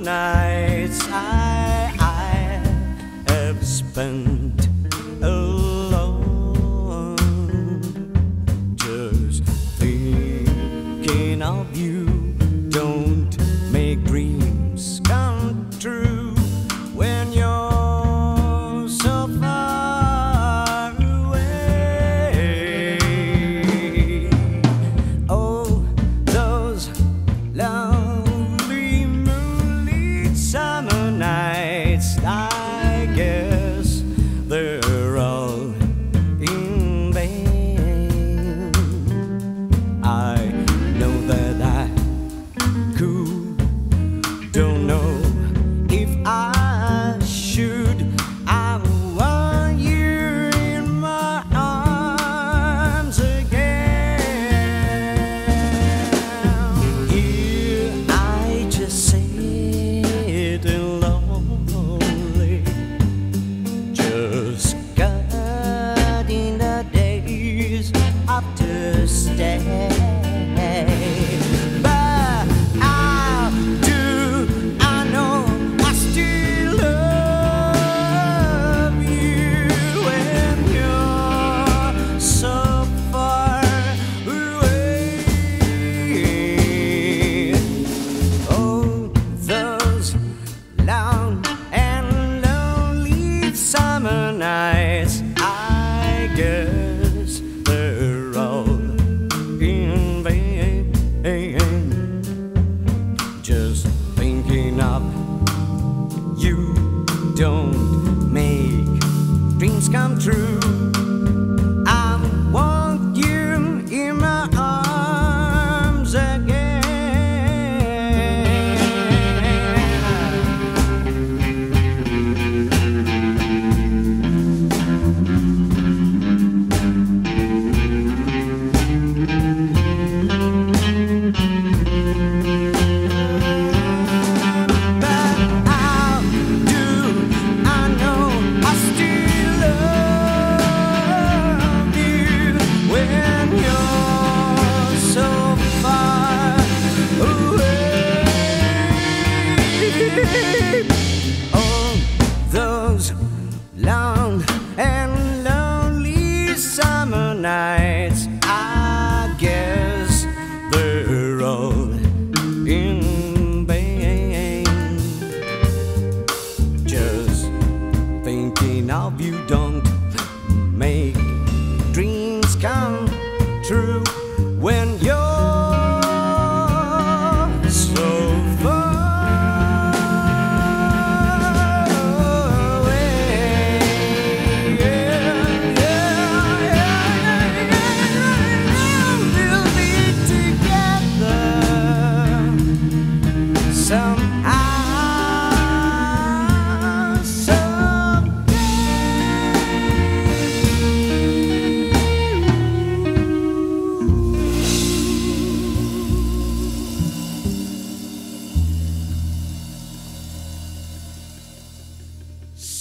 night. Dreams come true.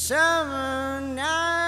Summer night.